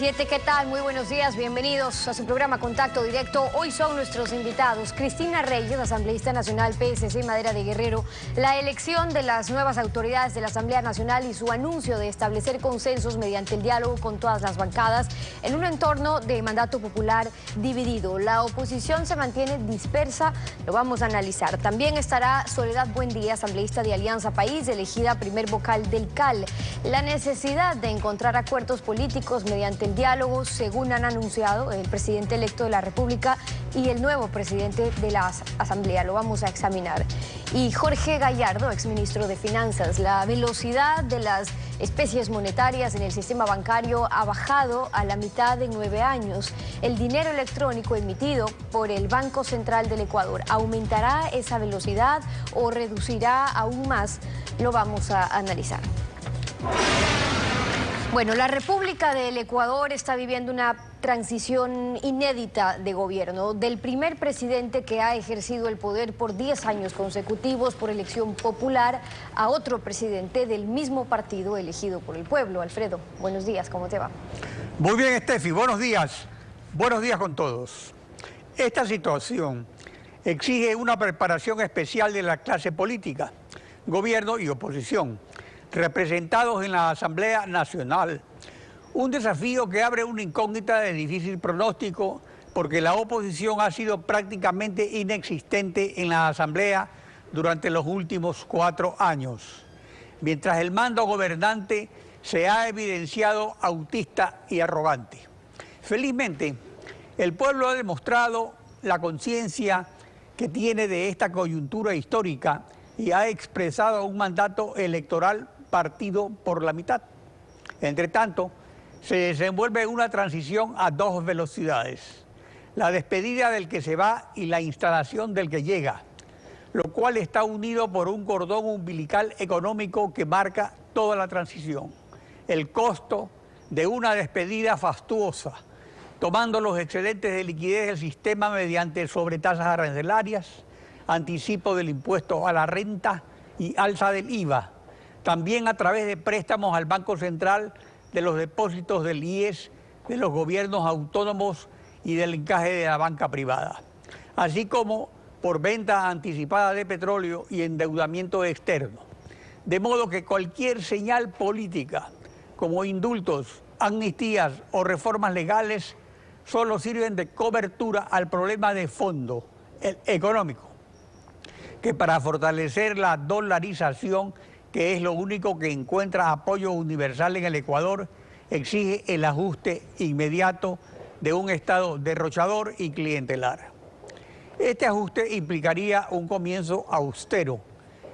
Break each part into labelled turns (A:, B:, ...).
A: de mayo del 2017. ¿Qué tal? Muy buenos días, bienvenidos a su programa Contacto Directo. Hoy son nuestros invitados Cristina Reyes, asambleísta nacional PSC Madera de Guerrero, la elección de las nuevas autoridades de la Asamblea Nacional y su anuncio de establecer consensos mediante el diálogo con todas las bancadas en un entorno de mandato popular dividido. La oposición se mantiene dispersa, lo vamos a analizar. También estará Soledad Buendía, asambleísta de Alianza País, elegida primer vocal del CAL. La necesidad de encontrar acuerdos políticos mediante el diálogo, según han anunciado el presidente electo de la República y el nuevo presidente de la Asamblea. Lo vamos a examinar. Y Jorge Gallardo, exministro de Finanzas, la velocidad de las especies monetarias en el sistema bancario ha bajado a la mitad en nueve años. El dinero electrónico emitido por el Banco Central del Ecuador, ¿aumentará esa velocidad o reducirá aún más? Lo vamos a analizar. Bueno, la República del Ecuador está viviendo una transición inédita de gobierno, del primer presidente que ha ejercido el poder por 10 años consecutivos por elección popular a otro presidente del mismo partido elegido por el pueblo. Alfredo, buenos días, ¿cómo te va?
B: Muy bien, Estefi, buenos días. Buenos días con todos. Esta situación exige una preparación especial de la clase política, gobierno y oposición representados en la Asamblea Nacional. Un desafío que abre una incógnita de difícil pronóstico porque la oposición ha sido prácticamente inexistente en la Asamblea durante los últimos cuatro años, mientras el mando gobernante se ha evidenciado autista y arrogante. Felizmente, el pueblo ha demostrado la conciencia que tiene de esta coyuntura histórica y ha expresado un mandato electoral partido por la mitad. Entre tanto, se desenvuelve una transición a dos velocidades, la despedida del que se va y la instalación del que llega, lo cual está unido por un cordón umbilical económico que marca toda la transición, el costo de una despedida fastuosa, tomando los excedentes de liquidez del sistema mediante sobretasas arancelarias, anticipo del impuesto a la renta y alza del IVA, también a través de préstamos al Banco Central, de los depósitos del IES, de los gobiernos autónomos y del encaje de la banca privada, así como por venta anticipada de petróleo y endeudamiento externo. De modo que cualquier señal política, como indultos, amnistías o reformas legales, solo sirven de cobertura al problema de fondo, el económico, que para fortalecer la dolarización que es lo único que encuentra apoyo universal en el Ecuador, exige el ajuste inmediato de un Estado derrochador y clientelar. Este ajuste implicaría un comienzo austero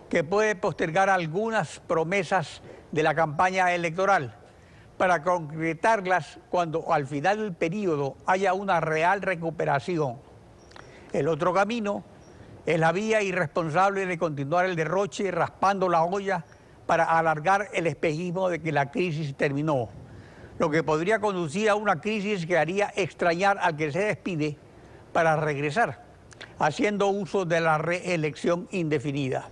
B: que puede postergar algunas promesas de la campaña electoral para concretarlas cuando al final del periodo haya una real recuperación. El otro camino es la vía irresponsable de continuar el derroche raspando la olla para alargar el espejismo de que la crisis terminó, lo que podría conducir a una crisis que haría extrañar al que se despide para regresar, haciendo uso de la reelección indefinida.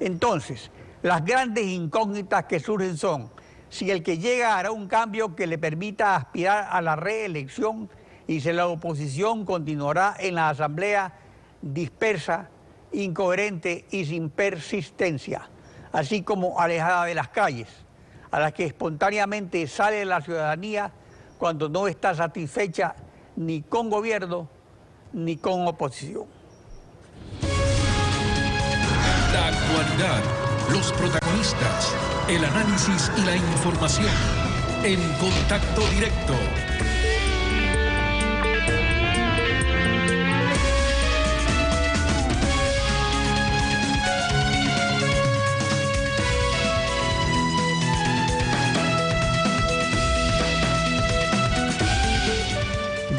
B: Entonces, las grandes incógnitas que surgen son si el que llega hará un cambio que le permita aspirar a la reelección y si la oposición continuará en la Asamblea dispersa, incoherente y sin persistencia, así como alejada de las calles, a las que espontáneamente sale la ciudadanía cuando no está satisfecha ni con gobierno ni con oposición.
C: La actualidad, los protagonistas, el análisis y la información en contacto directo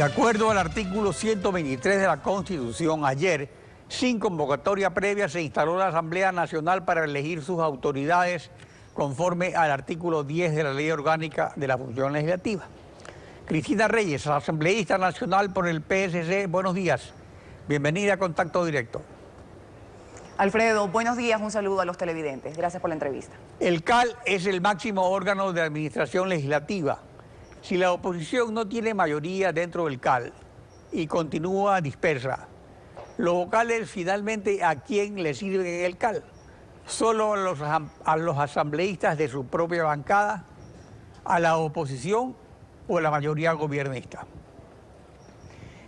B: De acuerdo al artículo 123 de la Constitución, ayer, sin convocatoria previa, se instaló la Asamblea Nacional para elegir sus autoridades conforme al artículo 10 de la Ley Orgánica de la Función Legislativa. Cristina Reyes, asambleísta nacional por el PSC, buenos días. Bienvenida a Contacto Directo.
D: Alfredo, buenos días, un saludo a los televidentes. Gracias por la entrevista.
B: El CAL es el máximo órgano de administración legislativa Si la oposición no tiene mayoría dentro del CAL y continúa dispersa, los vocales finalmente a quién le sirven en el CAL? ¿Solo a los, asambleístas de su propia bancada? ¿A la oposición o a la mayoría gobernista?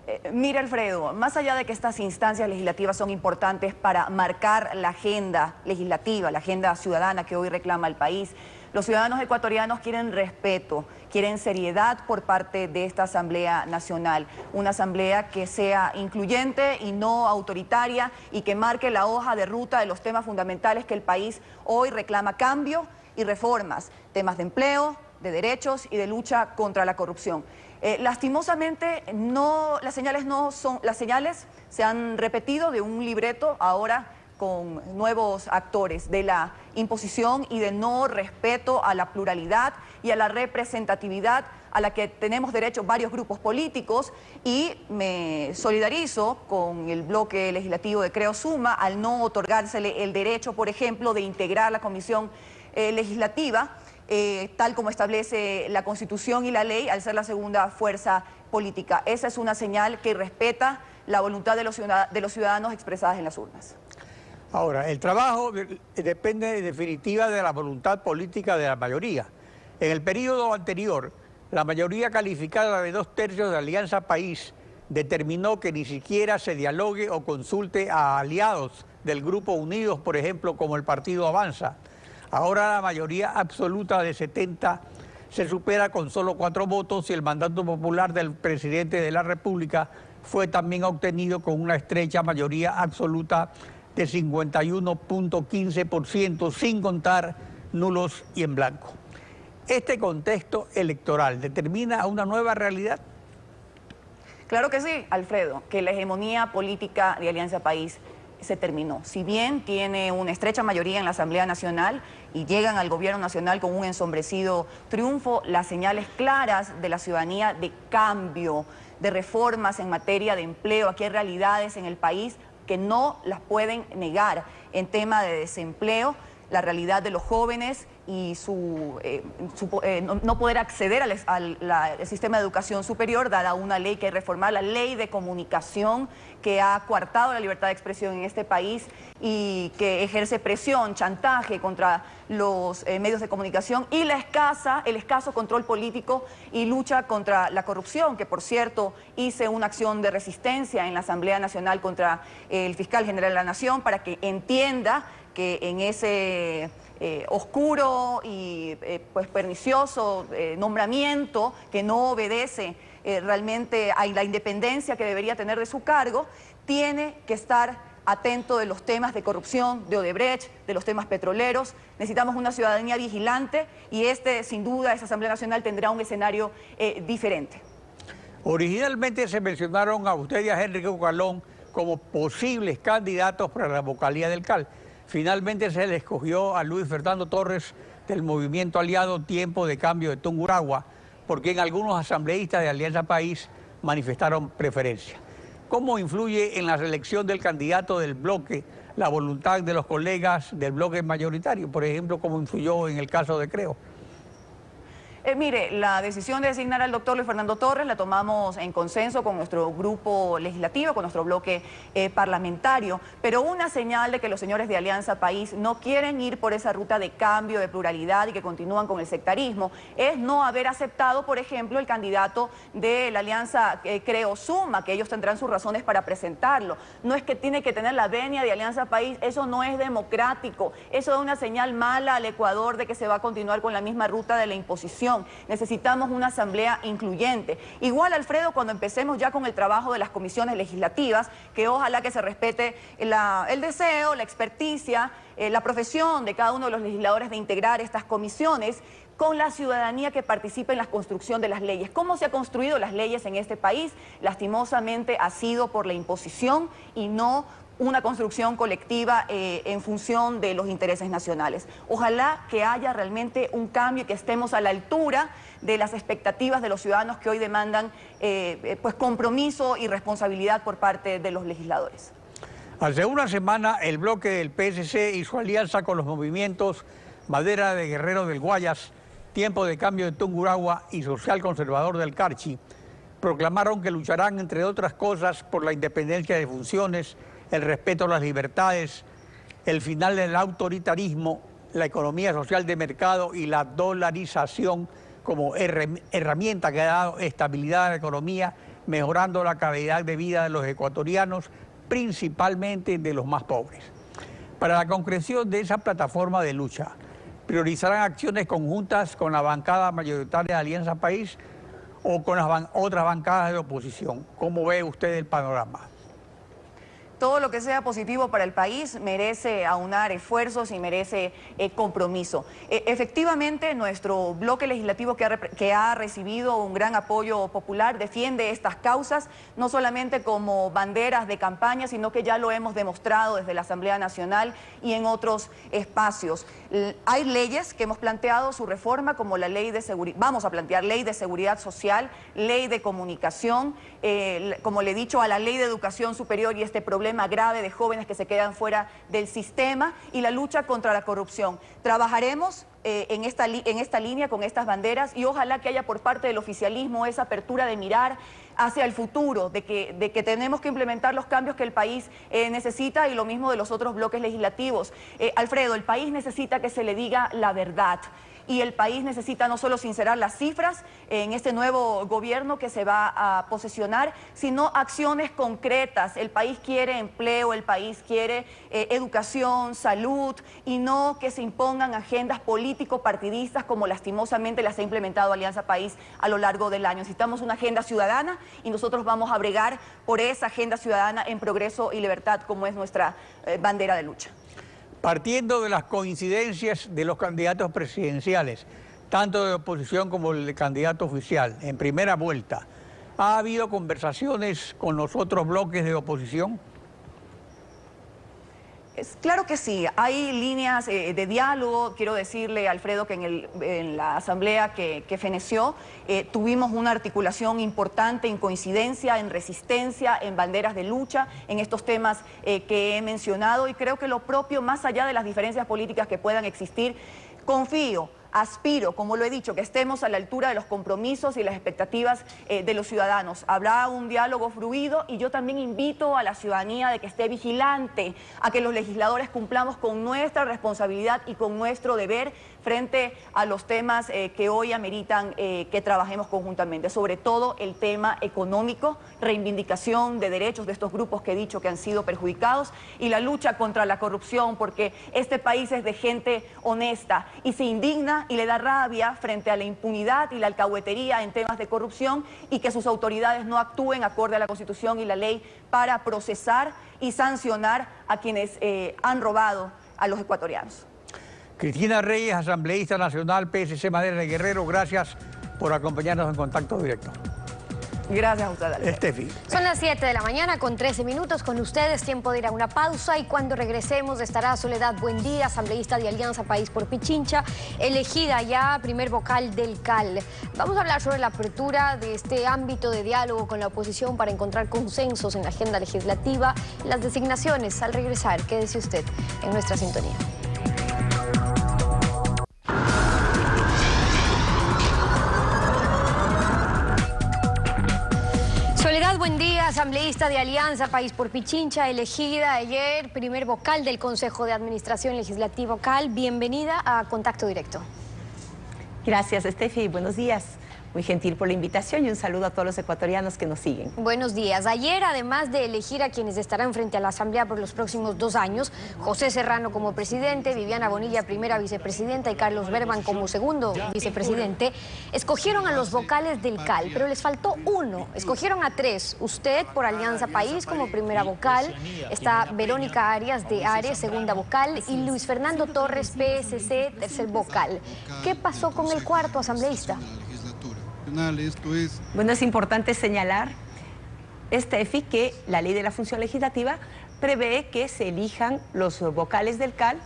D: Eh, mira, Alfredo, más allá de que estas instancias legislativas son importantes para marcar la agenda legislativa, la agenda ciudadana que hoy reclama el país, los ciudadanos ecuatorianos quieren respeto, quieren seriedad por parte de esta Asamblea Nacional, una asamblea que sea incluyente y no autoritaria y que marque la hoja de ruta de los temas fundamentales que el país hoy reclama cambio y reformas, temas de empleo, de derechos y de lucha contra la corrupción. Eh, lastimosamente, no, las, señales no son, las señales se han repetido de un libreto ahora con nuevos actores, de la imposición y de no respeto a la pluralidad y a la representatividad a la que tenemos derecho varios grupos políticos y me solidarizo con el bloque legislativo de Creo Suma al no otorgársele el derecho, por ejemplo, de integrar la comisión eh, legislativa eh, tal como establece la Constitución y la ley, al ser la segunda fuerza política. Esa es una señal que respeta la voluntad de los, ciudadanos expresadas en las urnas.
B: Ahora, el trabajo depende en definitiva de la voluntad política de la mayoría. En el periodo anterior, la mayoría calificada de dos tercios de Alianza País determinó que ni siquiera se dialogue o consulte a aliados del Grupo Unidos, por ejemplo, como el Partido Avanza. Ahora la mayoría absoluta de 70 se supera con solo cuatro votos y el mandato popular del presidente de la República fue también obtenido con una estrecha mayoría absoluta de 51.15%, sin contar nulos y en blanco. ¿Este contexto electoral determina una nueva realidad?
D: Claro que sí, Alfredo, que la hegemonía política de Alianza País se terminó. Si bien tiene una estrecha mayoría en la Asamblea Nacional y llegan al gobierno nacional con un ensombrecido triunfo, las señales claras de la ciudadanía de cambio, de reformas en materia de empleo, aquí hay realidades en el país que no las pueden negar. En tema de desempleo, la realidad de los jóvenes y su, eh, eh, no, poder acceder al, sistema de educación superior, dada una ley que hay reformar, la ley de comunicación que ha coartado la libertad de expresión en este país y que ejerce presión, chantaje contra los eh, medios de comunicación y la escasa, el escaso control político y lucha contra la corrupción, que por cierto hice una acción de resistencia en la Asamblea Nacional contra el fiscal general de la Nación para que entienda que en ese eh, oscuro y eh, pues pernicioso eh, nombramiento que no obedece realmente a la independencia que debería tener de su cargo, tiene que estar atento de los temas de corrupción, de Odebrecht, de los temas petroleros. Necesitamos una ciudadanía vigilante y este, sin duda, esa Asamblea Nacional tendrá un escenario diferente.
B: Originalmente se mencionaron a usted y a Henry Calón como posibles candidatos para la vocalía del CAL. Finalmente se le escogió a Luis Fernando Torres del movimiento aliado Tiempo de Cambio de Tunguragua, porque en algunos asambleístas de Alianza País manifestaron preferencia. ¿Cómo influye en la selección del candidato del bloque la voluntad de los colegas del bloque mayoritario? Por ejemplo, como influyó en el caso de Creo.
D: Eh, mire, la decisión de designar al doctor Luis Fernando Torres la tomamos en consenso con nuestro grupo legislativo, con nuestro bloque eh, parlamentario, pero una señal de que los señores de Alianza País no quieren ir por esa ruta de cambio, de pluralidad y que continúan con el sectarismo, es no haber aceptado, por ejemplo, el candidato de la Alianza eh, Creo Suma, que ellos tendrán sus razones para presentarlo. No es que tiene que tener la venia de Alianza País, eso no es democrático, eso da una señal mala al Ecuador de que se va a continuar con la misma ruta de la imposición Necesitamos una asamblea incluyente. Igual, Alfredo, cuando empecemos ya con el trabajo de las comisiones legislativas, que ojalá que se respete el deseo, la experticia, eh, la profesión de cada uno de los legisladores de integrar estas comisiones con la ciudadanía que participa en la construcción de las leyes. ¿Cómo se han construido las leyes en este país? Lastimosamente ha sido por la imposición y no una construcción colectiva eh, en función de los intereses nacionales. Ojalá que haya realmente un cambio y que estemos a la altura de las expectativas de los ciudadanos que hoy demandan eh, eh, pues compromiso y responsabilidad por parte de los legisladores.
B: Hace una semana el bloque del PSC y su alianza con los movimientos Madera de Guerrero del Guayas Tiempo de Cambio de Tungurahua y Social Conservador del Carchi, proclamaron que lucharán, entre otras cosas, por la independencia de funciones, el respeto a las libertades, el final del autoritarismo, la economía social de mercado y la dolarización como herramienta que ha dado estabilidad a la economía, mejorando la calidad de vida de los ecuatorianos, principalmente de los más pobres. Para la concreción de esa plataforma de lucha, priorizarán acciones conjuntas con la bancada mayoritaria de Alianza País o con las otras bancadas de oposición. ¿Cómo ve usted el panorama?
D: Todo lo que sea positivo para el país merece aunar esfuerzos y merece eh, compromiso. E, efectivamente, nuestro bloque legislativo que ha, recibido un gran apoyo popular defiende estas causas, no solamente como banderas de campaña, sino que ya lo hemos demostrado desde la Asamblea Nacional y en otros espacios. Hay leyes que hemos planteado su reforma, como la ley de seguridad, vamos a plantear ley de seguridad social, ley de comunicación, eh, como le he dicho, a la ley de educación superior y este problema grave de jóvenes que se quedan fuera del sistema y la lucha contra la corrupción. Trabajaremos eh, en, esta en esta línea con estas banderas y ojalá que haya por parte del oficialismo esa apertura de mirar hacia el futuro, de que, de que tenemos que implementar los cambios que el país eh, necesita y lo mismo de los otros bloques legislativos. Eh, Alfredo, el país necesita que se le diga la verdad y el país necesita no solo sincerar las cifras en este nuevo gobierno que se va a posesionar, sino acciones concretas. El país quiere empleo, el país quiere eh, educación, salud y no que se impongan agendas político-partidistas como lastimosamente las ha implementado Alianza País a lo largo del año. Necesitamos una agenda ciudadana y nosotros vamos a bregar por esa agenda ciudadana en progreso y libertad como es nuestra eh, bandera de lucha
B: partiendo de las coincidencias de los candidatos presidenciales, tanto de oposición como el candidato oficial, en primera vuelta, ¿ha habido conversaciones con los otros bloques de oposición?
D: Claro que sí, hay líneas eh, de diálogo. Quiero decirle, Alfredo, que en, la asamblea que, feneció eh, tuvimos una articulación importante en coincidencia, en resistencia, en banderas de lucha, en estos temas eh, que he mencionado y creo que lo propio, más allá de las diferencias políticas que puedan existir, confío aspiro, como lo he dicho, que estemos a la altura de los compromisos y las expectativas eh, de los ciudadanos. Habrá un diálogo fluido y yo también invito a la ciudadanía de que esté vigilante, a que los legisladores cumplamos con nuestra responsabilidad y con nuestro deber frente a los temas eh, que hoy ameritan eh, que trabajemos conjuntamente, sobre todo el tema económico, reivindicación de derechos de estos grupos que he dicho que han sido perjudicados y la lucha contra la corrupción, porque este país es de gente honesta y se indigna y le da rabia frente a la impunidad y la alcahuetería en temas de corrupción y que sus autoridades no actúen acorde a la Constitución y la ley para procesar y sancionar a quienes eh, han robado a los ecuatorianos.
B: Cristina Reyes, asambleísta nacional, PSC Madera de Guerrero, gracias por acompañarnos en contacto directo.
D: Gracias a usted,
B: Estefi.
A: Son las 7 de la mañana con 13 minutos con ustedes. Tiempo de ir a una pausa y cuando regresemos estará Soledad Buendía, asambleísta de Alianza País por Pichincha, elegida ya primer vocal del CAL. Vamos a hablar sobre la apertura de este ámbito de diálogo con la oposición para encontrar consensos en la agenda legislativa, las designaciones al regresar. Quédese usted en nuestra sintonía. Buen día, asambleísta de Alianza País por Pichincha, elegida ayer primer vocal del Consejo de Administración Legislativo CAL. Bienvenida a Contacto Directo.
E: Gracias, Estefi. Buenos días muy gentil por la invitación y un saludo a todos los ecuatorianos que nos siguen.
A: Buenos días. Ayer, además de elegir a quienes estarán frente a la Asamblea por los próximos dos años, José Serrano como presidente, Viviana Bonilla primera vicepresidenta y Carlos Berman como segundo vicepresidente, escogieron a los vocales del CAL, pero les faltó uno. Escogieron a tres. Usted por Alianza País como primera vocal, está Verónica Arias de Ares, segunda vocal, y Luis Fernando Torres, PSC, tercer vocal. ¿Qué pasó con el cuarto asambleísta?
E: Bueno, es importante señalar, Estefi, que la ley de la función legislativa prevé que se elijan los vocales del CAL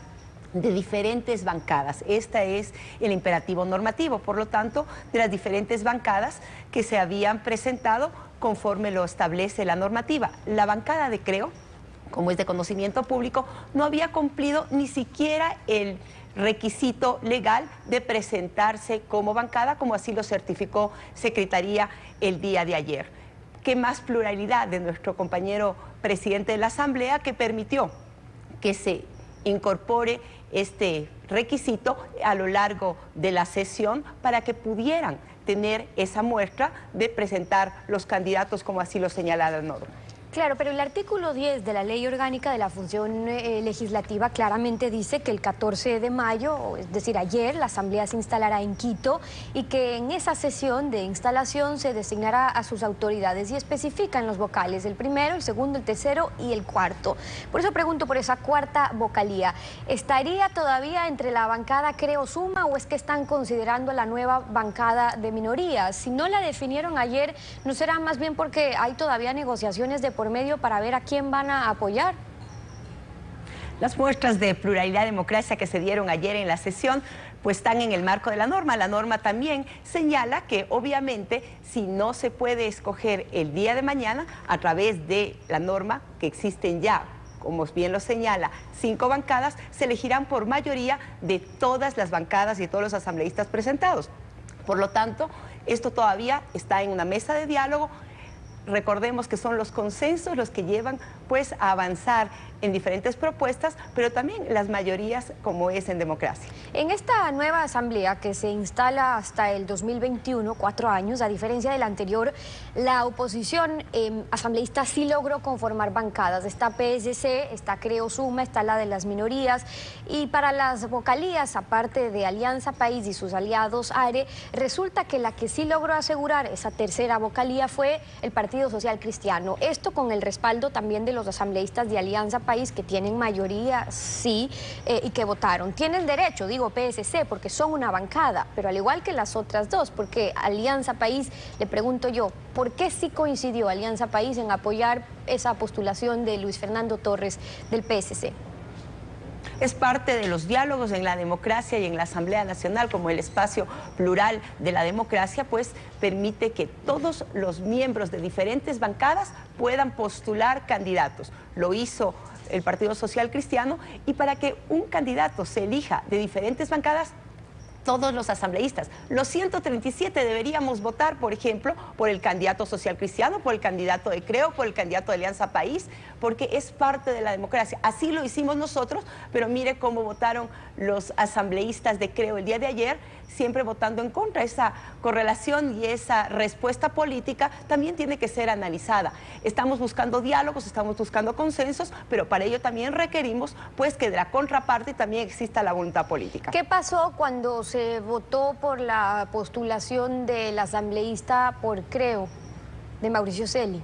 E: de diferentes bancadas. Este es el imperativo normativo, por lo tanto, de las diferentes bancadas que se habían presentado conforme lo establece la normativa. La bancada de Creo, como es de conocimiento público, no había cumplido ni siquiera el requisito legal de presentarse como bancada, como así lo certificó Secretaría el día de ayer. ¿Qué más pluralidad de nuestro compañero presidente de la Asamblea que permitió que se incorpore este requisito a lo largo de la sesión para que pudieran tener esa muestra de presentar los candidatos como así lo señala la norma.
A: Claro, pero el artículo 10 de la Ley Orgánica de la Función eh, Legislativa claramente dice que el 14 de mayo, es decir, ayer, la Asamblea se instalará en Quito y que en esa sesión de instalación se designará a sus autoridades y especifican los vocales, el primero, el segundo, el tercero y el cuarto. Por eso pregunto por esa cuarta vocalía. ¿Estaría todavía entre la bancada Creo Suma o es que están considerando la nueva bancada de minorías? Si no la definieron ayer, ¿no será más bien porque hay todavía negociaciones de por medio para ver a quién van a apoyar.
E: Las muestras de pluralidad y democracia que se dieron ayer en la sesión pues están en el marco de la norma. La norma también señala que obviamente si no se puede escoger el día de mañana a través de la norma que existen ya como bien lo señala, cinco bancadas, se elegirán por mayoría de todas las bancadas y de todos los asambleístas presentados. Por lo tanto, esto todavía está en una mesa de diálogo recordemos que son los consensos los que llevan pues a avanzar en diferentes propuestas, pero también las mayorías como es en democracia.
A: En esta nueva asamblea que se instala hasta el 2021, cuatro años, a diferencia de la anterior, la oposición em, asambleísta sí logró conformar bancadas. Está PSC, está Creo Suma, está la de las minorías y para las vocalías, aparte de Alianza País y sus aliados ARE, resulta que la que sí logró asegurar esa tercera vocalía fue el Partido Social Cristiano. Esto con el respaldo también de los asambleístas de Alianza País que tienen mayoría, sí, eh, y que votaron. Tienen derecho, digo PSC, porque son una bancada, pero al igual que las otras dos, porque Alianza País, le pregunto yo, ¿por qué sí coincidió Alianza País en apoyar esa postulación de Luis Fernando Torres del PSC?
E: Es parte de los diálogos en la democracia y en la Asamblea Nacional como el espacio plural de la democracia, pues permite que todos los miembros de diferentes bancadas puedan postular candidatos. Lo hizo el Partido Social Cristiano y para que un candidato se elija de diferentes bancadas todos los asambleístas. Los 137 deberíamos votar, por ejemplo, por el candidato social cristiano, por el candidato de Creo, por el candidato de Alianza País, porque es parte de la democracia. Así lo hicimos nosotros, pero mire cómo votaron los asambleístas de Creo el día de ayer, siempre votando en contra. Esa correlación y esa respuesta política también tiene que ser analizada. Estamos buscando diálogos, estamos buscando consensos, pero para ello también requerimos pues que de la contraparte también exista la voluntad política.
A: ¿Qué pasó cuando se votó por la postulación del asambleísta por Creo, de Mauricio Celi?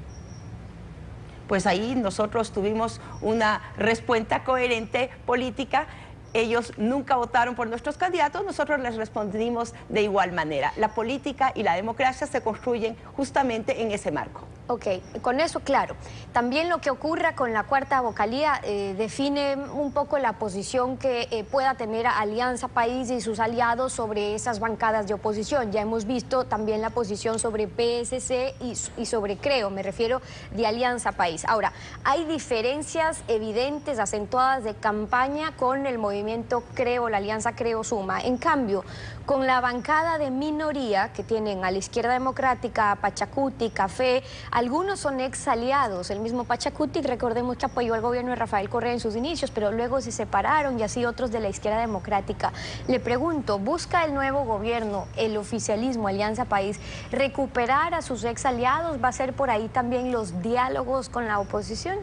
E: Pues ahí nosotros tuvimos una respuesta coherente política ellos nunca votaron por nuestros candidatos, nosotros les respondimos de igual manera. La política y la democracia se construyen justamente en ese marco.
A: Ok, con eso claro. También lo que ocurra con la cuarta vocalía eh, define un poco la posición que eh, pueda tener Alianza País y sus aliados sobre esas bancadas de oposición. Ya hemos visto también la posición sobre PSC y, y sobre Creo, me refiero de Alianza País. Ahora, hay diferencias evidentes, acentuadas de campaña con el movimiento Creo, la Alianza Creo Suma. En cambio, con la bancada de minoría que tienen a la izquierda democrática, Pachacuti, Café, algunos son ex aliados. El mismo Pachacuti, recordemos que apoyó al gobierno de Rafael Correa en sus inicios, pero luego se separaron y así otros de la izquierda democrática. Le pregunto, ¿busca el nuevo gobierno, el oficialismo, Alianza País, recuperar a sus ex aliados? ¿Va a ser por ahí también los diálogos con la oposición?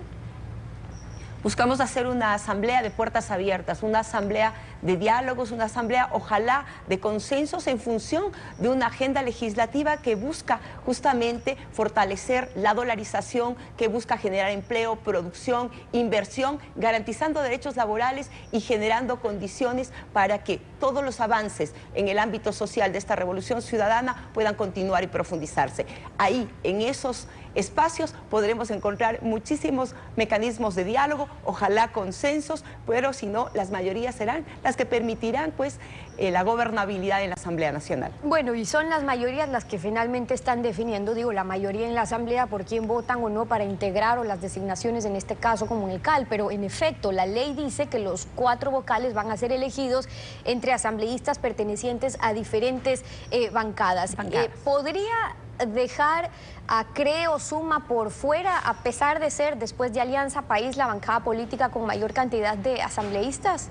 E: Buscamos hacer una asamblea de puertas abiertas, una asamblea de diálogos, una asamblea ojalá de consensos en función de una agenda legislativa que busca justamente fortalecer la dolarización, que busca generar empleo, producción, inversión, garantizando derechos laborales y generando condiciones para que todos los avances en el ámbito social de esta revolución ciudadana puedan continuar y profundizarse. Ahí, en esos espacios podremos encontrar muchísimos mecanismos de diálogo, ojalá consensos, pero si no, las mayorías serán las que permitirán pues eh, la gobernabilidad en la Asamblea Nacional.
A: Bueno, y son las mayorías las que finalmente están definiendo, digo, la mayoría en la Asamblea por quién votan o no para integrar o las designaciones en este caso como en el CAL, pero en efecto la ley dice que los cuatro vocales van a ser elegidos entre asambleístas pertenecientes a diferentes eh, bancadas. Eh, ¿Podría dejar a Creo Suma por fuera, a pesar de ser después de Alianza País la bancada política con mayor cantidad de asambleístas?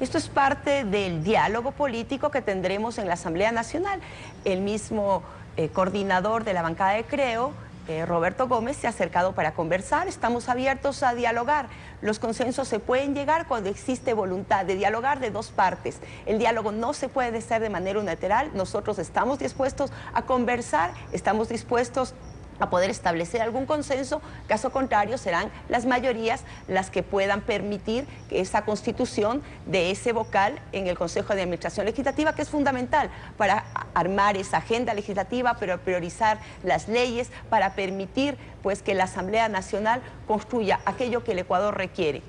E: Esto es parte del diálogo político que tendremos en la Asamblea Nacional. El mismo eh, coordinador de la bancada de Creo eh, Roberto Gómez se ha acercado para conversar, estamos abiertos a dialogar. Los consensos se pueden llegar cuando existe voluntad de dialogar de dos partes. El diálogo no se puede hacer de manera unilateral, nosotros estamos dispuestos a conversar, estamos dispuestos a poder establecer algún consenso, caso contrario serán las mayorías las que puedan permitir esa constitución de ese vocal en el Consejo de Administración Legislativa, que es fundamental para armar esa agenda legislativa, pero priorizar las leyes, para permitir pues que la Asamblea Nacional construya aquello que el Ecuador requiere.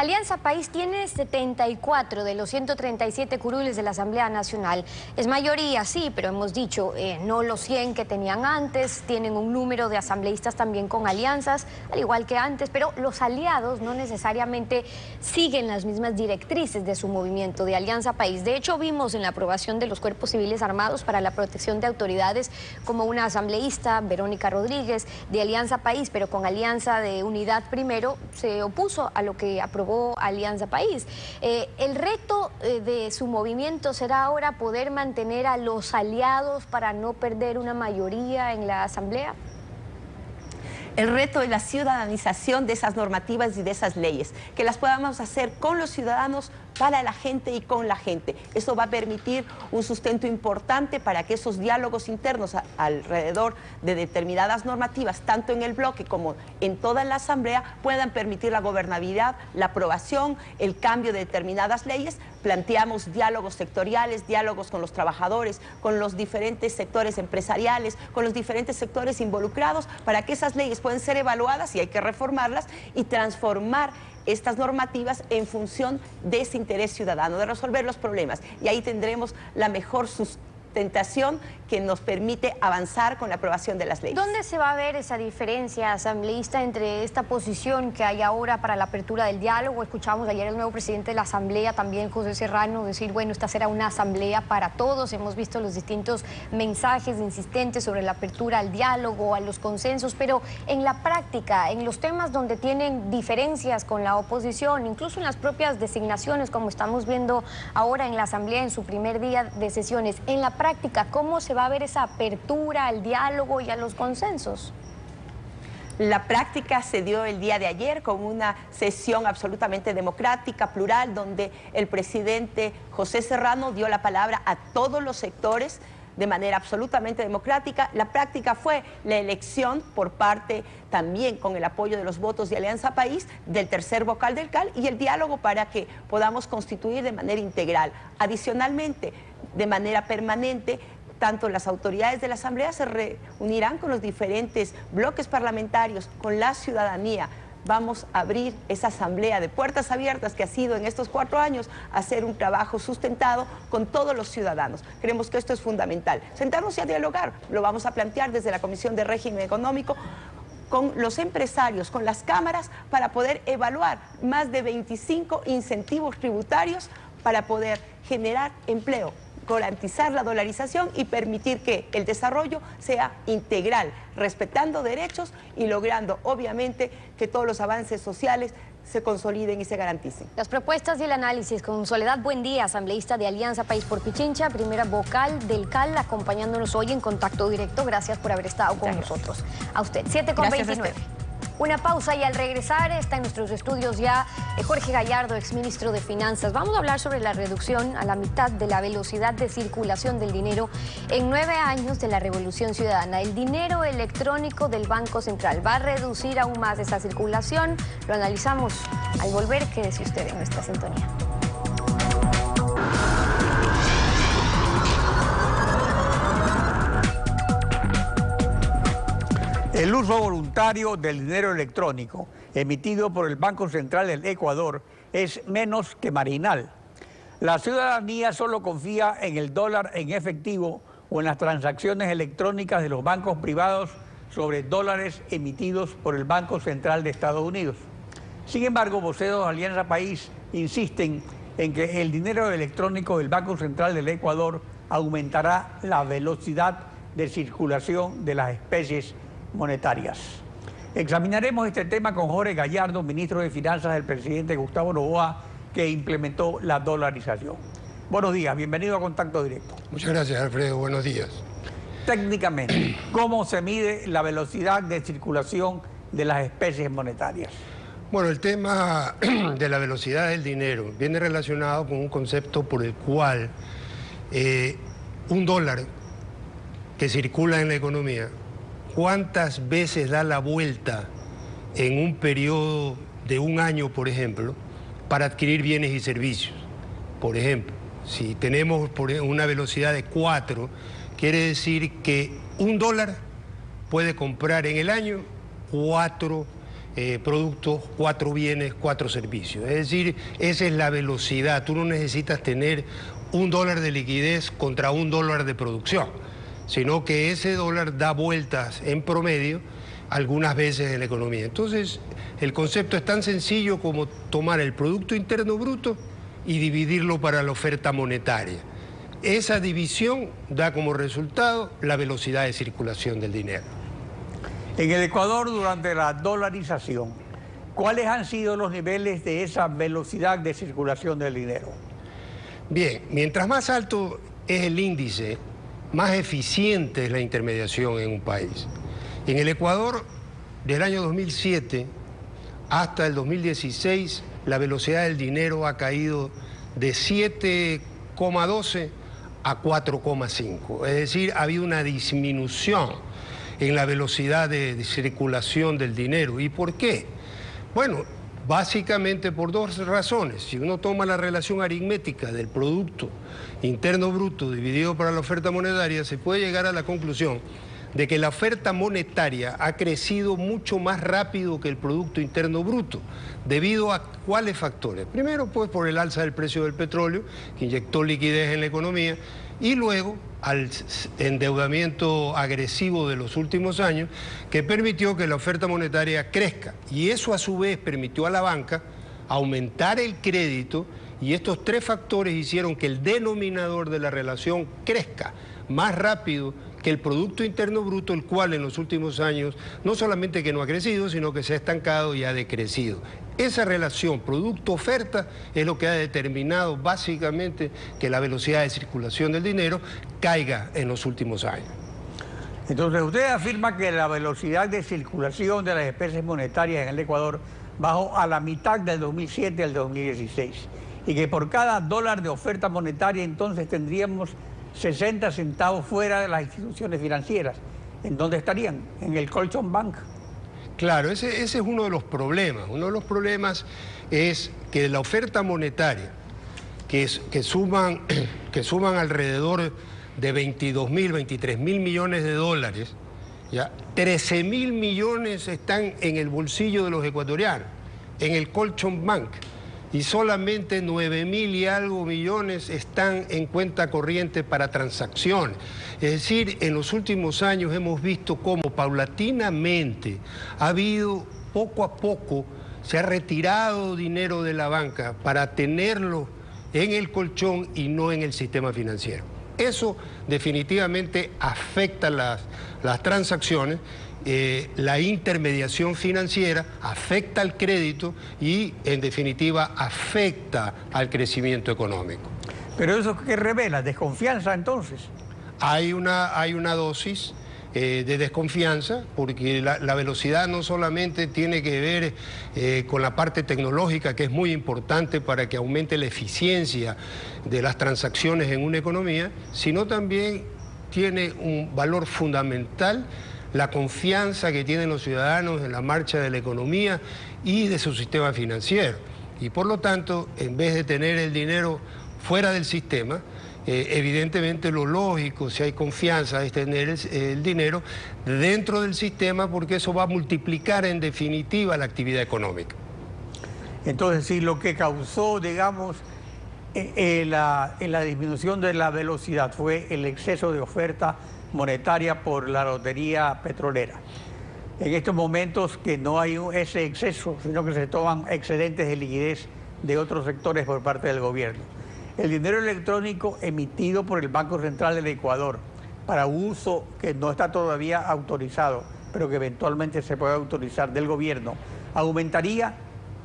A: Alianza País tiene 74 de los 137 curules de la Asamblea Nacional. Es mayoría, sí, pero hemos dicho, eh, no los 100 que tenían antes, tienen un número de asambleístas también con alianzas, al igual que antes, pero los aliados no necesariamente siguen las mismas directrices de su movimiento de Alianza País. De hecho, vimos en la aprobación de los cuerpos civiles armados para la protección de autoridades como una asambleísta, Verónica Rodríguez, de Alianza País, pero con Alianza de Unidad Primero, se opuso a lo que aprobó Alianza País. Eh, el reto eh, de su movimiento será ahora poder mantener a los aliados para no perder una mayoría en la Asamblea.
E: El reto es la ciudadanización de esas normativas y de esas leyes, que las podamos hacer con los ciudadanos para la gente y con la gente. Eso va a permitir un sustento importante para que esos diálogos internos alrededor de determinadas normativas, tanto en el bloque como en toda la Asamblea, puedan permitir la gobernabilidad, la aprobación, el cambio de determinadas leyes. Planteamos diálogos sectoriales, diálogos con los trabajadores, con los diferentes sectores empresariales, con los diferentes sectores involucrados, para que esas leyes puedan ser evaluadas y hay que reformarlas y transformar estas normativas en función de ese interés ciudadano, de resolver los problemas. Y ahí tendremos la mejor tentación que nos permite avanzar con la aprobación de las leyes.
A: ¿Dónde se va a ver esa diferencia asambleísta entre esta posición que hay ahora para la apertura del diálogo? Escuchamos ayer el nuevo presidente de la Asamblea, también José Serrano, decir, bueno, esta será una asamblea para todos. Hemos visto los distintos mensajes insistentes sobre la apertura al diálogo, a los consensos, pero en la práctica, en los temas donde tienen diferencias con la oposición, incluso en las propias designaciones, como estamos viendo ahora en la Asamblea en su primer día de sesiones, en la práctica, ¿cómo se va a ver esa apertura al diálogo y a los consensos?
E: La práctica se dio el día de ayer con una sesión absolutamente democrática, plural, donde el presidente José Serrano dio la palabra a todos los sectores de manera absolutamente democrática. La práctica fue la elección por parte también con el apoyo de los votos de Alianza País del tercer vocal del CAL y el diálogo para que podamos constituir de manera integral. Adicionalmente, de manera permanente, tanto las autoridades de la Asamblea se reunirán con los diferentes bloques parlamentarios, con la ciudadanía. Vamos a abrir esa asamblea de puertas abiertas que ha sido en estos cuatro años hacer un trabajo sustentado con todos los ciudadanos. Creemos que esto es fundamental. Sentarnos y a dialogar. Lo vamos a plantear desde la Comisión de Régimen Económico con los empresarios, con las cámaras, para poder evaluar más de 25 incentivos tributarios para poder generar empleo, garantizar la dolarización y permitir que el desarrollo sea integral, respetando derechos y logrando, obviamente, que todos los avances sociales se consoliden y se garanticen.
A: Las propuestas y el análisis con Soledad Buen Día, asambleísta de Alianza País por Pichincha, primera vocal del CAL, acompañándonos hoy en contacto directo. Gracias por haber estado con nosotros. A usted, 7 con 29. Una pausa y al regresar está en nuestros estudios ya eh, Jorge Gallardo, exministro de Finanzas. Vamos a hablar sobre la reducción a la mitad de la velocidad de circulación del dinero en nueve años de la Revolución Ciudadana. El dinero electrónico del Banco Central va a reducir aún más esa circulación. Lo analizamos al volver. Quédese usted en nuestra sintonía.
B: El uso voluntario del dinero electrónico emitido por el Banco Central del Ecuador es menos que marginal. La ciudadanía solo confía en el dólar en efectivo o en las transacciones electrónicas de los bancos privados sobre dólares emitidos por el Banco Central de Estados Unidos. Sin embargo, voceros de Alianza País insisten en que el dinero electrónico del Banco Central del Ecuador aumentará la velocidad de circulación de las especies monetarias. Examinaremos este tema con Jorge Gallardo, ministro de Finanzas del presidente Gustavo Novoa, que implementó la dolarización. Buenos días, bienvenido a Contacto Directo.
F: Muchas gracias, Alfredo. Buenos días.
B: Técnicamente, ¿cómo se mide la velocidad de circulación de las especies monetarias?
F: Bueno, el tema de la velocidad del dinero viene relacionado con un concepto por el cual eh, un dólar que circula en la economía cuántas veces da la vuelta en un periodo de un año, por ejemplo, para adquirir bienes y servicios. Por ejemplo, si tenemos una velocidad de 4, quiere decir que un dólar puede comprar en el año cuatro eh, productos, cuatro bienes, cuatro servicios. Es decir, esa es la velocidad. Tú no necesitas tener un dólar de liquidez contra un dólar de producción sino que ese dólar da vueltas en promedio algunas veces en la economía. Entonces, el concepto es tan sencillo como tomar el Producto Interno Bruto y dividirlo para la oferta monetaria. Esa división da como resultado la velocidad de circulación del dinero.
B: En el Ecuador, durante la dolarización, ¿cuáles han sido los niveles de esa velocidad de circulación del dinero?
F: Bien, mientras más alto es el índice más eficiente es la intermediación en un país. En el Ecuador, del año 2007 hasta el 2016, la velocidad del dinero ha caído de 7,12 a 4,5. Es decir, ha habido una disminución en la velocidad de, circulación del dinero. ¿Y por qué? Bueno, básicamente por dos razones. Si uno toma la relación aritmética del Producto Interno Bruto dividido para la oferta monetaria, se puede llegar a la conclusión de que la oferta monetaria ha crecido mucho más rápido que el Producto Interno Bruto. ¿Debido a cuáles factores? Primero, pues por el alza del precio del petróleo, que inyectó liquidez en la economía, y luego al endeudamiento agresivo de los últimos años, que permitió que la oferta monetaria crezca. Y eso a su vez permitió a la banca aumentar el crédito y estos tres factores hicieron que el denominador de la relación crezca más rápido que el Producto Interno Bruto, el cual en los últimos años no solamente que no ha crecido, sino que se ha estancado y ha decrecido. Esa relación producto-oferta es lo que ha determinado básicamente que la velocidad de circulación del dinero caiga en los últimos años.
B: Entonces usted afirma que la velocidad de circulación de las especies monetarias en el Ecuador bajó a la mitad del 2007 al 2016 y que por cada dólar de oferta monetaria entonces tendríamos 60 centavos fuera de las instituciones financieras. ¿En dónde estarían? En el Colchon Bank.
F: Claro, ese, es uno de los problemas. Uno de los problemas es que la oferta monetaria, que, suman, que suman alrededor de 22 mil, 23 mil millones de dólares, ya 13 mil millones están en el bolsillo de los ecuatorianos, en el Colchon Bank y solamente 9 mil y algo millones están en cuenta corriente para transacciones. Es decir, en los últimos años hemos visto cómo paulatinamente ha habido poco a poco, se ha retirado dinero de la banca para tenerlo en el colchón y no en el sistema financiero. Eso definitivamente afecta las, las transacciones eh, la intermediación financiera afecta al crédito y, en definitiva, afecta al crecimiento económico.
B: ¿Pero eso qué revela? ¿Desconfianza entonces?
F: Hay una, hay una dosis eh, de desconfianza, porque la, velocidad no solamente tiene que ver eh, con la parte tecnológica, que es muy importante para que aumente la eficiencia de las transacciones en una economía, sino también tiene un valor fundamental la confianza que tienen los ciudadanos en la marcha de la economía y de su sistema financiero. Y por lo tanto, en vez de tener el dinero fuera del sistema, eh, evidentemente lo lógico, si hay confianza, es tener el, dinero dentro del sistema porque eso va a multiplicar en definitiva la actividad económica.
B: Entonces, sí, lo que causó, digamos, eh, eh, la, en la disminución de la velocidad fue el exceso de oferta monetaria por la lotería petrolera. En estos momentos que no hay ese exceso, sino que se toman excedentes de liquidez de otros sectores por parte del gobierno. El dinero electrónico emitido por el Banco Central del Ecuador para uso que no está todavía autorizado, pero que eventualmente se puede autorizar del gobierno, aumentaría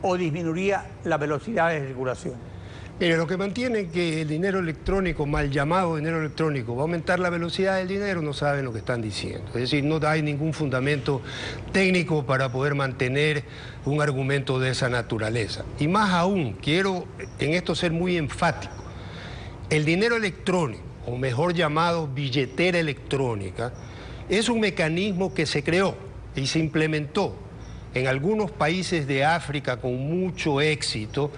B: o disminuiría la velocidad de circulación.
F: Mire, lo que mantiene que el dinero electrónico, mal llamado dinero electrónico, va a aumentar la velocidad del dinero, no saben lo que están diciendo. Es decir, no hay ningún fundamento técnico para poder mantener un argumento de esa naturaleza. Y más aún, quiero en esto ser muy enfático. El dinero electrónico, o mejor llamado billetera electrónica, es un mecanismo que se creó y se implementó en algunos países de África con mucho éxito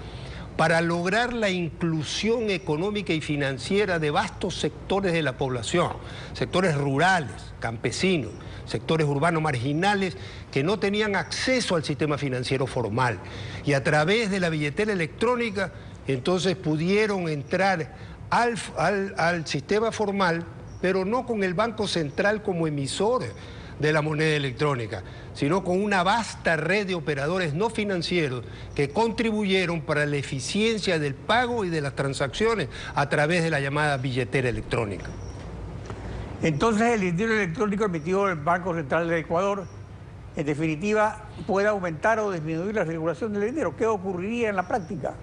F: para lograr la inclusión económica y financiera de vastos sectores de la población, sectores rurales, campesinos, sectores urbanos marginales que no tenían acceso al sistema financiero formal. Y a través de la billetera electrónica, entonces pudieron entrar al, al sistema formal, pero no con el Banco Central como emisor de la moneda electrónica, sino con una vasta red de operadores no financieros que contribuyeron para la eficiencia del pago y de las transacciones a través de la llamada billetera electrónica.
B: Entonces el dinero electrónico emitido por el Banco Central de Ecuador, en definitiva, puede aumentar o disminuir la circulación del dinero. ¿Qué ocurriría en la práctica?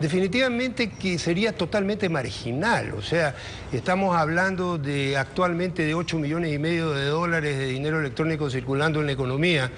F: Definitivamente que sería totalmente marginal, o sea, estamos hablando de actualmente de 8 millones y medio de dólares de dinero electrónico circulando en la economía,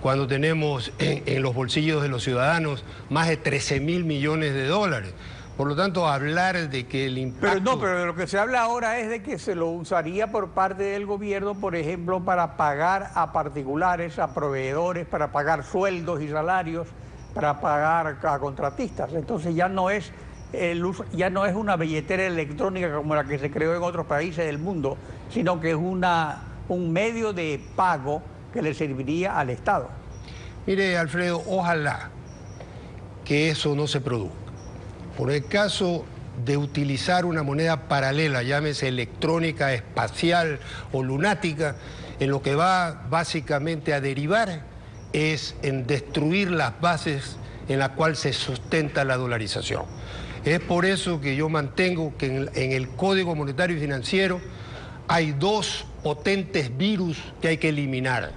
F: cuando tenemos en, los bolsillos de los ciudadanos más de 13 mil millones de dólares. Por lo tanto, hablar de que el impacto...
B: Pero no, pero de lo que se habla ahora es de que se lo usaría por parte del gobierno, por ejemplo, para pagar a particulares, a proveedores, para pagar sueldos y salarios para pagar a contratistas. Entonces ya no es el ya no es una billetera electrónica como la que se creó en otros países del mundo, sino que es una, un medio de pago que le serviría al Estado.
F: Mire, Alfredo, ojalá que eso no se produzca. Por el caso de utilizar una moneda paralela, llámese electrónica, espacial o lunática, en lo que va básicamente a derivar es en destruir las bases en las cuales se sustenta la dolarización. Es por eso que yo mantengo que en el Código Monetario y Financiero hay dos potentes virus que hay que eliminar.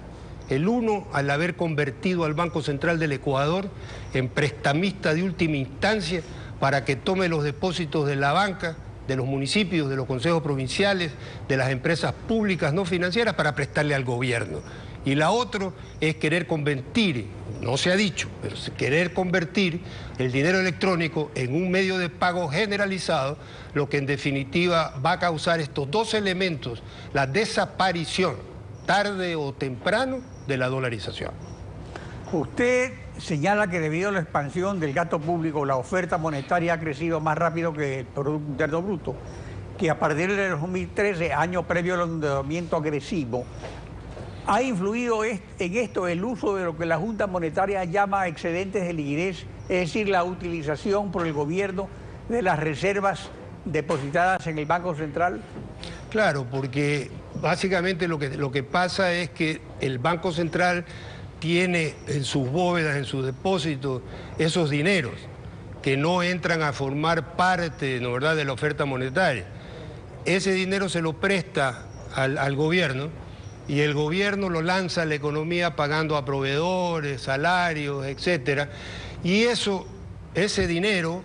F: El uno, al haber convertido al Banco Central del Ecuador en prestamista de última instancia para que tome los depósitos de la banca, de los municipios, de los consejos provinciales, de las empresas públicas no financieras para prestarle al gobierno. Y la otra es querer convertir, no se ha dicho, pero querer convertir el dinero electrónico en un medio de pago generalizado, lo que en definitiva va a causar estos dos elementos, la desaparición, tarde o temprano, de la dolarización.
B: Usted señala que debido a la expansión del gasto público, la oferta monetaria ha crecido más rápido que el Producto Interno Bruto, que a partir del 2013, año previo al endeudamiento agresivo, ¿Ha influido en esto el uso de lo que la Junta Monetaria llama excedentes de liquidez, es decir, la utilización por el gobierno de las reservas depositadas en el Banco Central?
F: Claro, porque básicamente lo que, lo que pasa es que el Banco Central tiene en sus bóvedas, en sus depósitos, esos dineros que no entran a formar parte ¿no, verdad? de la oferta monetaria. Ese dinero se lo presta al, al gobierno y el gobierno lo lanza a la economía pagando a proveedores, salarios, etcétera, y eso, ese dinero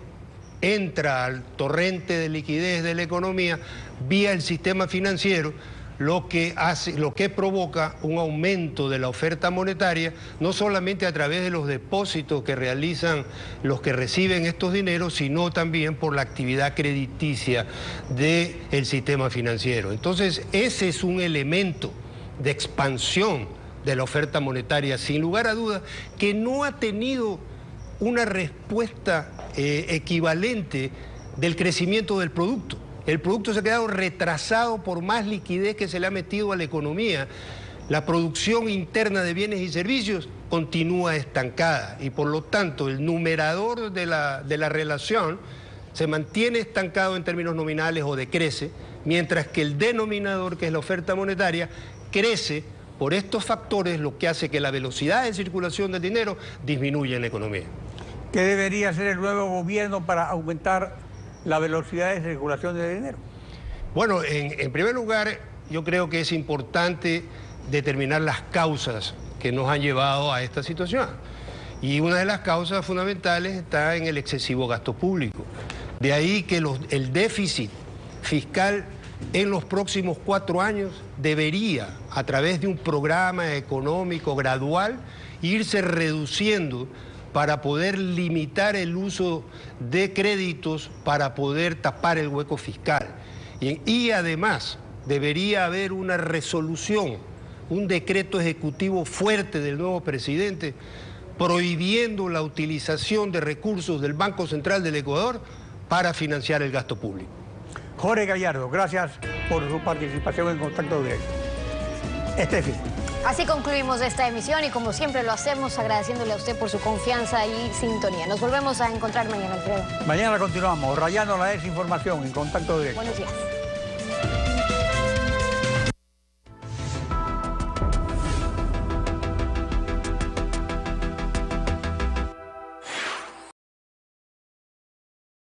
F: entra al torrente de liquidez de la economía vía el sistema financiero, lo que, hace, lo que provoca un aumento de la oferta monetaria, no solamente a través de los depósitos que realizan los que reciben estos dineros, sino también por la actividad crediticia del sistema financiero. Entonces, ese es un elemento de expansión de la oferta monetaria, sin lugar a dudas, que no ha tenido una respuesta eh, equivalente del crecimiento del producto. El producto se ha quedado retrasado por más liquidez que se le ha metido a la economía. La producción interna de bienes y servicios continúa estancada y por lo tanto el numerador de la, de la relación se mantiene estancado en términos nominales o decrece, mientras que el denominador, que es la oferta monetaria, crece por estos factores, lo que hace que la velocidad de circulación del dinero disminuya en la economía.
B: ¿Qué debería hacer el nuevo gobierno para aumentar la velocidad de circulación del dinero?
F: Bueno, en, en primer lugar, yo creo que es importante determinar las causas que nos han llevado a esta situación. Y una de las causas fundamentales está en el excesivo gasto público. De ahí que los- el déficit fiscal en los próximos cuatro años debería, a través de un programa económico gradual, irse reduciendo para poder limitar el uso de créditos para poder tapar el hueco fiscal. Y, además debería haber una resolución, un decreto ejecutivo fuerte del nuevo presidente prohibiendo la utilización de recursos del Banco Central del Ecuador para financiar el gasto público.
B: Jorge Gallardo, gracias por su participación en Contacto Directo. Estefi.
A: Así concluimos esta emisión y como siempre lo hacemos agradeciéndole a usted por su confianza y sintonía. Nos volvemos a encontrar mañana, Alfredo.
B: Mañana continuamos rayando la desinformación en Contacto Directo.
A: Buenos días.